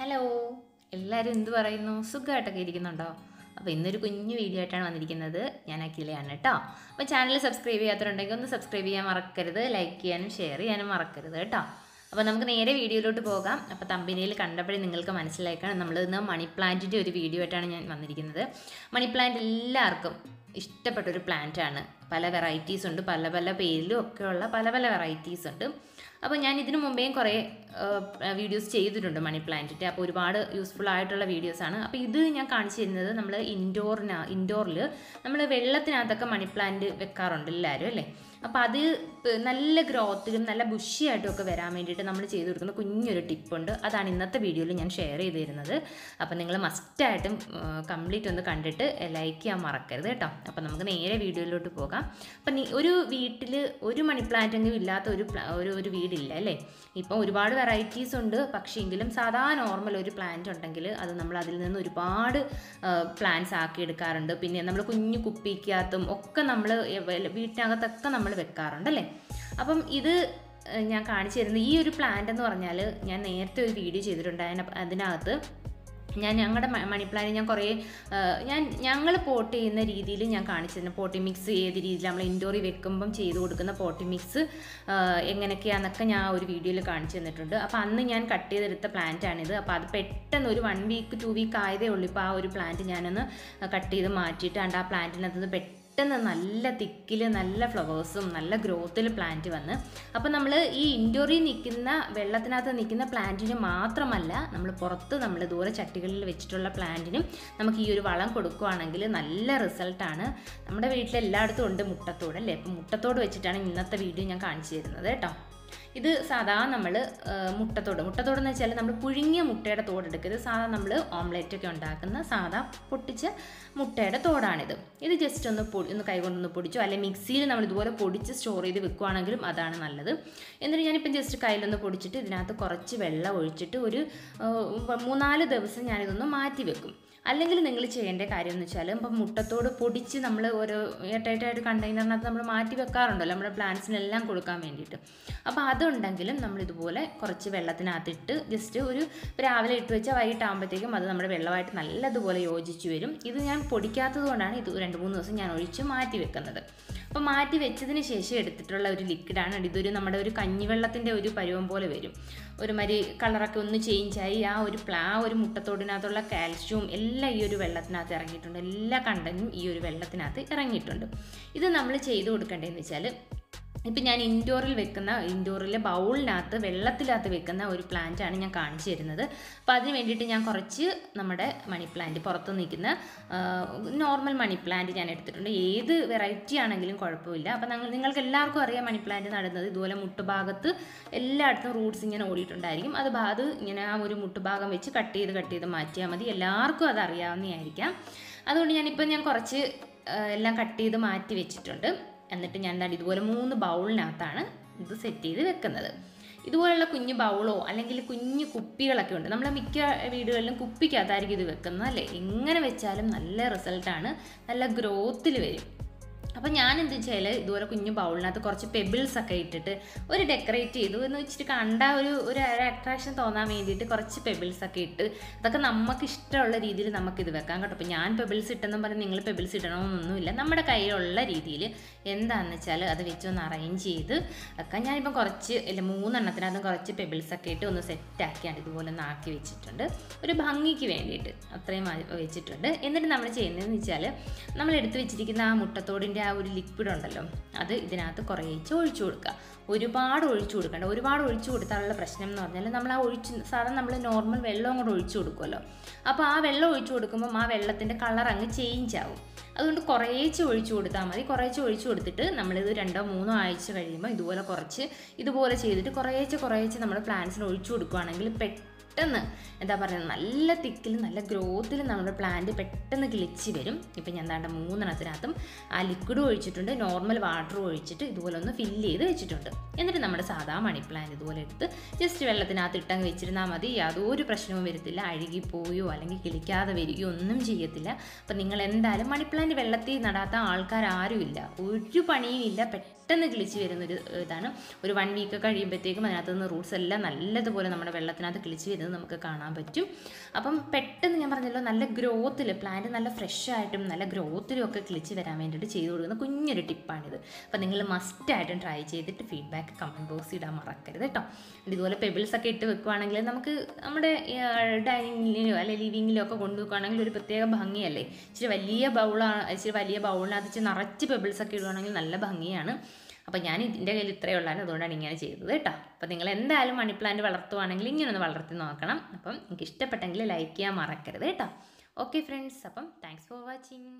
Hello എല്ലാവരും എന്ത് പറയുന്നു? സുഖമായിട്ടൊക്കെ ഇരിക്കുന്നുണ്ടോ? അപ്പോൾ ഇന്നൊരു കുഞ്ഞു വീഡിയോ ആയിട്ടാണ് വന്നിരിക്കുന്നത്. ഞാൻ അഖിലയാണ് കേട്ടോ അപ്പോൾ ചാനൽ സബ്സ്ക്രൈബ് ചെയ്യാത്തവരുണ്ടെങ്കിൽ ഒന്ന് സബ്സ്ക്രൈബ് ചെയ്യാൻ മറക്കരുത്. ലൈക്ക് ചെയ്യാനും ഷെയർ ചെയ്യാനും മറക്കരുത് കേട്ടോ അപ്പോൾ നമുക്ക് നേരെ വീഡിയോയിലോട്ട് പോകാം. അപ്പോൾ തമ്പിനിയിൽ കണ്ടപ്പോഴേ നിങ്ങൾക്ക് മനസ്സിലാക്കണം നമ്മൾ ഇന്ന് മണി പ്ലാന്റിന്റെ ഒരു വീഡിയോ ആയിട്ടാണ് ഞാൻ വന്നിരിക്കുന്നത്. മണി പ്ലാന്റ് എല്ലാവർക്കും ഇഷ്ടപ്പെട്ടൊരു പ്ലാന്റ് ആണ്. പല വെറൈറ്റീസ് ഉണ്ട് പല പല പേരിലും ഒക്കെയുള്ള പല പല വെറൈറ്റീസ് ഉണ്ട്. അപ്പോൾ ഞാൻ ഇതിനു മുമ്പേയും കുറേ വീഡിയോസ് ചെയ്തിട്ടുണ്ട് മണി പ്ലാന്റിന്റെ അപ്പോൾ ഒരുപാട് യൂസ്ഫുൾ ആയിട്ടുള്ള വീഡിയോസാണ് അപ്പോൾ ഇത് ഞാൻ കാണിച്ചു തരുന്നത് നമ്മൾ ഇൻഡോറിന ഇൻഡോറിൽ നമ്മൾ വെള്ളത്തിനകത്തൊക്കെ മണി പ്ലാന്റ് വെക്കാറുണ്ട് എല്ലാവരും അല്ലേ? അപ്പോൾ അത് നല്ല ഗ്രോത്തിലും നല്ല ബുഷിയായിട്ടും ഒക്കെ വരാൻ വേണ്ടിയിട്ട് നമ്മൾ ചെയ്തു കൊടുക്കുന്ന കുഞ്ഞൊരു ടിപ്പുണ്ട് അതാണ് ഇന്നത്തെ വീഡിയോയിൽ ഞാൻ ഷെയർ ചെയ്ത് തരുന്നത്. അപ്പോൾ നിങ്ങൾ മസ്റ്റായിട്ടും കംപ്ലീറ്റ് ഒന്ന് കണ്ടിട്ട് ലൈക്ക് ചെയ്യാൻ മറക്കരുത് കേട്ടോ. അപ്പോൾ നമുക്ക് നേരെ വീഡിയോയിലോട്ട് പോകാം. അപ്പം നീ ഒരു വീട്ടിൽ ഒരു മണി പ്ലാന്റെങ്കിലും ഇല്ലാത്ത ഒരു ഒരു ഒരു വീടില്ല അല്ലേ? ഇപ്പം ഒരുപാട് വെറൈറ്റീസ് ഉണ്ട്. പക്ഷേ എങ്കിലും സാധാ നോർമൽ ഒരു പ്ലാന്റ് ഉണ്ടെങ്കിൽ അത് നമ്മൾ അതിൽ നിന്ന് ഒരുപാട് പ്ലാന്റ്സ് ആക്കി എടുക്കാറുണ്ട്. പിന്നെ നമ്മൾ കുഞ്ഞു കുപ്പിക്കകത്തും ഒക്കെ നമ്മൾ വീട്ടിനകത്തൊക്കെ നമ്മൾ വെക്കാറുണ്ട് അല്ലേ? അപ്പം ഇത് ഞാൻ കാണിച്ചു തരുന്നത് ഈ ഒരു പ്ലാന്റ് എന്ന് പറഞ്ഞാൽ ഞാൻ നേരത്തെ ഒരു വീഡിയോ ചെയ്തിട്ടുണ്ട് അതിന- അതിനകത്ത്. ഞാൻ ഞങ്ങളുടെ മണി പ്ലാന്റ് ഞാൻ കുറേ ഞാൻ ഞങ്ങൾ പോട്ട് ചെയ്യുന്ന രീതിയിൽ ഞാൻ കാണിച്ചിരുന്നു. പോട്ടി മിക്സ് ഏത് രീതിയിൽ നമ്മൾ ഇൻഡോറിൽ വെക്കുമ്പം ചെയ്ത് കൊടുക്കുന്ന പോട്ടി മിക്സ് എങ്ങനെയൊക്കെയാണെന്നൊക്കെ ഞാൻ ഒരു വീഡിയോയിൽ കാണിച്ചു തന്നിട്ടുണ്ട്. അപ്പോൾ അന്ന് ഞാൻ കട്ട് ചെയ്തെടുത്ത പ്ലാന്റാണിത് അപ്പോൾ അത് പെട്ടെന്ന് ഒരു വൺ വീക്ക് ടു വീക്ക് ആയതേ ഉള്ളൂ. ഇപ്പോൾ ആ ഒരു പ്ലാന്റ് ഞാനൊന്ന് കട്ട് ചെയ്ത് മാറ്റിയിട്ട് ആ പ്ലാന്റിനകത്ത് പെട്ടെന്ന് പെട്ടെന്ന് നല്ല തിക്കിൽ നല്ല ഫ്ലവേഴ്സും നല്ല ഗ്രോത്തിൽ പ്ലാന്റ് വന്ന്. അപ്പോൾ നമ്മൾ ഈ ഇൻഡോറിൽ നിൽക്കുന്ന വെള്ളത്തിനകത്ത് നിൽക്കുന്ന പ്ലാന്റിന് മാത്രമല്ല നമ്മൾ പുറത്ത് നമ്മൾ ദൂരെ ചട്ടികളിൽ വെച്ചിട്ടുള്ള പ്ലാന്റിനും നമുക്ക് ഈ ഒരു വളം കൊടുക്കുകയാണെങ്കിൽ നല്ല റിസൾട്ടാണ് നമ്മുടെ വീട്ടിൽ എല്ലായിടത്തും ഉണ്ട് മുട്ടത്തോട് അല്ലേ? അപ്പം മുട്ടത്തോട് വെച്ചിട്ടാണ് ഇന്നത്തെ വീഡിയോ ഞാൻ കാണിച്ചു തരുന്നത് കേട്ടോ. ഇത് സാധാ നമ്മൾ മുട്ടത്തോട്. മുട്ടത്തോട് എന്ന് വെച്ചാൽ നമ്മൾ പുഴുങ്ങിയ മുട്ടയുടെ തോടെടുക്കരുത് സാധാ നമ്മൾ ഓംലെറ്റ് ഒക്കെ ഉണ്ടാക്കുന്ന സാധാ പൊട്ടിച്ച മുട്ടയുടെ തോടാണിത്. ഇത് ജസ്റ്റ് ഒന്ന് പൊടി ഒന്ന് കൈകൊണ്ടൊന്ന് പൊടിച്ചോ അല്ലെങ്കിൽ മിക്സിയിൽ നമ്മൾ ഇതുപോലെ പൊടിച്ച് സ്റ്റോർ ചെയ്ത് വെക്കുവാണെങ്കിലും അതാണ് നല്ലത്. എന്നിട്ട് ഞാനിപ്പം ജസ്റ്റ് കയ്യിലൊന്ന് പൊടിച്ചിട്ട് ഇതിനകത്ത് കുറച്ച് വെള്ളം ഒഴിച്ചിട്ട് ഒരു മൂന്നാൽ ദിവസം ഞാനിതൊന്ന് മാറ്റി വെക്കും. അല്ലെങ്കിൽ നിങ്ങൾ ചെയ്യേണ്ട കാര്യം എന്ന് വെച്ചാൽ ഇപ്പം മുട്ടത്തോട് പൊടിച്ച് നമ്മൾ ഒരു ഏട്ടായിട്ടായിട്ട് കണ്ടെയ്നറിനകത്ത് നമ്മൾ മാറ്റി വെക്കാറുണ്ടല്ലോ നമ്മുടെ പ്ലാന്റ്സിനെല്ലാം കൊടുക്കാൻ വേണ്ടിയിട്ട്. അപ്പോൾ അതുണ്ടെങ്കിലും നമ്മൾ ഇതുപോലെ കുറച്ച് വെള്ളത്തിനകത്തിട്ട് ജസ്റ്റ് ഒരു രാവിലെ ഇട്ട് വെച്ചാൽ വൈകിട്ടാകുമ്പോഴത്തേക്കും അത് നമ്മുടെ വെള്ളമായിട്ട് നല്ലതുപോലെ യോജിച്ച് വരും. ഇത് ഞാൻ പൊടിക്കാത്തത് കൊണ്ടാണ് ഇത് രണ്ട് മൂന്ന് ദിവസം ഞാൻ ഒഴിച്ച് മാറ്റി വെക്കുന്നത്. അപ്പോൾ മാറ്റി വെച്ചതിന് ശേഷം എടുത്തിട്ടുള്ള ഒരു ലിക്വിഡാണ് ഇതൊരു നമ്മുടെ ഒരു കഞ്ഞിവെള്ളത്തിന്റെ ഒരു പരുവം പോലെ വരും. ഒരു മാതിരി കളറൊക്കെ ഒന്ന് ചേഞ്ചായി ആ ഒരു പ്ലാ ഒരു മുട്ടത്തോടിനകത്തുള്ള കാൽഷ്യവും എല്ലാം ഈ ഒരു വെള്ളത്തിനകത്ത് ഇറങ്ങിയിട്ടുണ്ട്. എല്ലാ കണ്ടന്റും ഈ ഒരു വെള്ളത്തിനകത്ത് ഇറങ്ങിയിട്ടുണ്ട്. ഇത് നമ്മൾ ചെയ്ത് കൊടുക്കേണ്ടതെന്ന് വെച്ചാൽ ഇപ്പം ഞാൻ ഇൻഡോറിൽ വെക്കുന്ന ഇൻഡോറിലെ ബൗളിനകത്ത് വെള്ളത്തിനകത്ത് വെക്കുന്ന ഒരു പ്ലാന്റ് ആണ് ഞാൻ കാണിച്ചു തരുന്നത്. അപ്പോൾ അതിന് വേണ്ടിയിട്ട് ഞാൻ കുറച്ച് നമ്മുടെ മണി പ്ലാന്റ് പുറത്ത് നിൽക്കുന്ന നോർമൽ മണി പ്ലാന്റ് ഞാൻ എടുത്തിട്ടുണ്ട്. ഏത് വെറൈറ്റി ആണെങ്കിലും കുഴപ്പമില്ല. അപ്പോൾ ഞങ്ങൾ നിങ്ങൾക്ക് എല്ലാവർക്കും അറിയാം മണി പ്ലാന്റ് നടുന്നത്. ഇതുപോലെ മുട്ടുഭാഗത്ത് എല്ലായിടത്തും റൂട്ട്സ് ഇങ്ങനെ ഓടിയിട്ടുണ്ടായിരിക്കും. അത് അത് ഇങ്ങനെ ആ ഒരു മുട്ടുഭാഗം വെച്ച് കട്ട് ചെയ്ത് കട്ട് ചെയ്ത് മാറ്റിയാൽ മതി. എല്ലാവർക്കും അത് അറിയാവുന്നതായിരിക്കാം. അതുകൊണ്ട് ഞാനിപ്പോൾ ഞാൻ കുറച്ച് എല്ലാം കട്ട് ചെയ്ത് മാറ്റി വെച്ചിട്ടുണ്ട്. എന്നിട്ട് ഞാൻ എന്താണ് ഇതുപോലെ മൂന്ന് ബൗളിനകത്താണ് ഇത് സെറ്റ് ചെയ്ത് വെക്കുന്നത്. ഇതുപോലുള്ള കുഞ്ഞു ബൗളോ അല്ലെങ്കിൽ കുഞ്ഞു കുപ്പികളൊക്കെ ഉണ്ട്. നമ്മളെ മിക്ക വീടുകളിലും കുപ്പിക്കകത്തായിരിക്കും ഇത് വെക്കുന്നത് അല്ലേ? എങ്ങനെ വെച്ചാലും നല്ല റിസൾട്ടാണ് നല്ല ഗ്രോത്തിൽ വരും. അപ്പോൾ ഞാൻ എന്ത് വെച്ചാൽ ഇതുപോലെ കുഞ്ഞു ബൗളിനകത്ത് കുറച്ച് പെബിൾസ് ഒക്കെ ഇട്ടിട്ട് ഒരു ഡെക്കറേറ്റ് ചെയ്തു എന്ന് വെച്ചിട്ട് കണ്ട ഒരു ഒരു അട്രാക്ഷൻ തോന്നാൻ വേണ്ടിയിട്ട് കുറച്ച് പെബിൾസ് ഒക്കെ ഇട്ട് അതൊക്കെ നമുക്ക് ഇഷ്ടമുള്ള രീതിയിൽ നമുക്ക് ഇത് വെക്കാം കേട്ടോ. അപ്പോൾ ഞാൻ പെബിൾസ് ഇട്ടെന്നും പറഞ്ഞ് നിങ്ങൾ പെബിൾസ് ഇടണമെന്നൊന്നുമില്ല നമ്മുടെ കയ്യിലുള്ള രീതിയിൽ എന്താണെന്ന് വെച്ചാൽ അത് വെച്ചൊന്ന് അറേഞ്ച് ചെയ്ത് ഒക്കെ ഞാനിപ്പം കുറച്ച് അല്ല മൂന്നെണ്ണത്തിനകത്തും കുറച്ച് പെബിൾസ് ഒക്കെ ഇട്ട് ഒന്ന് സെറ്റാക്കിയാണ് ഇതുപോലെ ഒന്ന് ആക്കി വെച്ചിട്ടുണ്ട്. ഒരു ഭംഗിക്ക് വേണ്ടിയിട്ട് അത്രയും വെച്ചിട്ടുണ്ട്. എന്നിട്ട് നമ്മൾ ചെയ്യുന്നതെന്ന് വെച്ചാൽ നമ്മൾ എടുത്തു വെച്ചിരിക്കുന്ന ആ മുട്ടത്തോടിന്റെ ആ ഒരു ലിക്വിഡ് ഉണ്ടല്ലോ അത് ഇതിനകത്ത് കുറേച്ച് ഒഴിച്ചു കൊടുക്കുക. ഒരുപാട് ഒഴിച്ചു കൊടുക്കേണ്ട. ഒരുപാട് ഒഴിച്ചു കൊടുത്താലുള്ള പ്രശ്നം എന്ന് പറഞ്ഞാൽ നമ്മൾ ആ ഒഴിച്ച് സാധാരണ നമ്മൾ നോർമൽ വെള്ളം കൂടെ ഒഴിച്ചു കൊടുക്കുമല്ലോ അപ്പോൾ ആ വെള്ളം ഒഴിച്ചു കൊടുക്കുമ്പോൾ ആ വെള്ളത്തിന്റെ കളർ അങ്ങ് ചേഞ്ച് ആവും. അതുകൊണ്ട് കുറേച്ച് ഒഴിച്ചു കൊടുത്താൽ മതി. കുറേച്ച് ഒഴിച്ചു കൊടുത്തിട്ട് നമ്മളിത് രണ്ടോ മൂന്നോ ആഴ്ച കഴിയുമ്പോൾ ഇതുപോലെ കുറച്ച് ഇതുപോലെ ചെയ്തിട്ട് കുറേച്ച് കുറേച്ച് നമ്മൾ പ്ലാന്റ്സിന് ഒഴിച്ചു കൊടുക്കുകയാണെങ്കിൽ പെട്ടെന്ന് എന്താ പറയുക നല്ല തിക്കിൽ നല്ല ഗ്രോത്തിൽ നമ്മുടെ പ്ലാന്റ് പെട്ടെന്ന് കിളിച്ച് വരും. ഇപ്പം ഞാൻ എന്താണ്ട് മൂന്നെണ്ണത്തിനകത്തും ആ ലിക്വിഡ് ഒഴിച്ചിട്ടുണ്ട് നോർമൽ വാട്ടർ ഒഴിച്ചിട്ട് ഇതുപോലെ ഒന്ന് ഫില്ല് ചെയ്ത് വെച്ചിട്ടുണ്ട്. എന്നിട്ട് നമ്മുടെ സാധാ മണി പ്ലാന്റ് ഇതുപോലെ എടുത്ത് ജസ്റ്റ് വെള്ളത്തിനകത്ത് ഇട്ടങ്ങ് വെച്ചിരുന്നാൽ മതി. യാതൊരു പ്രശ്നവും വരത്തില്ല. അഴുകിപ്പോയോ അല്ലെങ്കിൽ കിളിക്കാതെ വരികയോ ഒന്നും ചെയ്യത്തില്ല. അപ്പം നിങ്ങൾ എന്തായാലും മണി പ്ലാന്റ് വെള്ളത്തിൽ നടാത്ത ആൾക്കാർ ആരുമില്ല ഒരു പണിയും ഇല്ല. പെട്ടെന്ന് കിളിച്ച് വരുന്നൊരു ഇതാണ്. ഒരു വൺ വീക്ക് കഴിയുമ്പോഴത്തേക്കും അതിനകത്ത് നിന്ന് റൂട്ട്സ് എല്ലാം നല്ലതുപോലെ നമ്മുടെ വെള്ളത്തിനകത്ത് കിളിച്ച് വരുന്നത് വരുന്നത് നമുക്ക് കാണാൻ പറ്റും. അപ്പം പെട്ടെന്ന് ഞാൻ പറഞ്ഞല്ലോ നല്ല ഗ്രോത്തിൽ പ്ലാന്റ് നല്ല ഫ്രഷ് ആയിട്ടും നല്ല ഗ്രോത്തിലും ഒക്കെ കിളിച്ച് വരാൻ വേണ്ടിയിട്ട് ചെയ്തു കൊടുക്കുന്ന കുഞ്ഞൊരു ടിപ്പാണിത്. അപ്പം നിങ്ങൾ മസ്റ്റായിട്ടും ട്രൈ ചെയ്തിട്ട് ഫീഡ്ബാക്ക് കമന്റ് ബോക്സ് ഇടാൻ മറക്കരുത് കേട്ടോ. ഇതുപോലെ പെബിൾസ് ഒക്കെ ഇട്ട് വെക്കുവാണെങ്കിൽ നമുക്ക് നമ്മുടെ ഡൈനിങ്ങിലോ അല്ലെ ലിവിങ്ങിലോ ഒക്കെ കൊണ്ടു വെക്കുകയാണെങ്കിൽ ഒരു പ്രത്യേക ഭംഗിയല്ലേ? ഇച്ചിരി വലിയ ബൗളാണ് ഇച്ചിരി വലിയ ബൗളിനകത്ത് ഇച്ചിരി നിറച്ച് പെബിൾസ് ഒക്കെ ഇടുവാണെങ്കിൽ നല്ല ഭംഗിയാണ്. അപ്പോൾ ഞാൻ ഇതിന്റെ കയ്യിൽ ഇത്രയേ ഉള്ളായിരുന്നു. അതുകൊണ്ടാണ് ഇങ്ങനെ ചെയ്തത് കേട്ടോ. അപ്പോൾ നിങ്ങൾ എന്തായാലും മണി പ്ലാന്റ് വളർത്തുവാണെങ്കിൽ ഇങ്ങനെ ഒന്ന് വളർത്തി നോക്കണം. അപ്പം എനിക്ക് ഇഷ്ടപ്പെട്ടെങ്കിൽ ലൈക്ക് ചെയ്യാൻ മറക്കരുത് കേട്ടോ. ഓക്കെ ഫ്രണ്ട്സ് അപ്പം താങ്ക്സ് ഫോർ വാച്ചിങ്